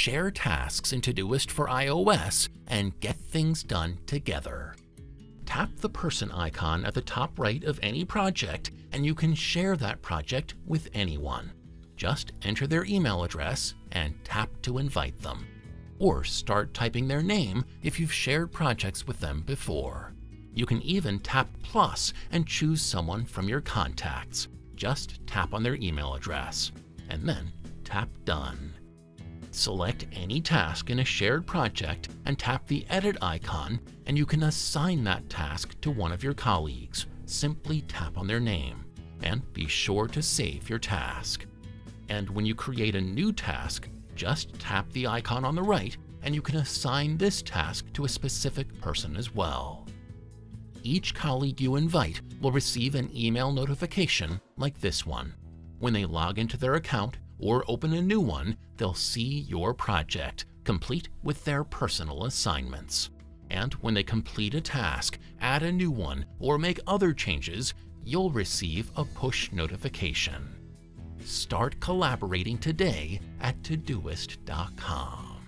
share tasks in Todoist for iOS and get things done together. Tap the person icon at the top right of any project and you can share that project with anyone. Just enter their email address and tap to invite them. Or start typing their name if you've shared projects with them before. You can even tap plus and choose someone from your contacts. Just tap on their email address and then tap done. Select any task in a shared project and tap the edit icon and you can assign that task to one of your colleagues. Simply tap on their name and be sure to save your task. And when you create a new task, just tap the icon on the right and you can assign this task to a specific person as well. Each colleague you invite will receive an email notification like this one. When they log into their account or open a new one, they'll see your project, complete with their personal assignments. And when they complete a task, add a new one, or make other changes, you'll receive a push notification. Start collaborating today at Todoist.com.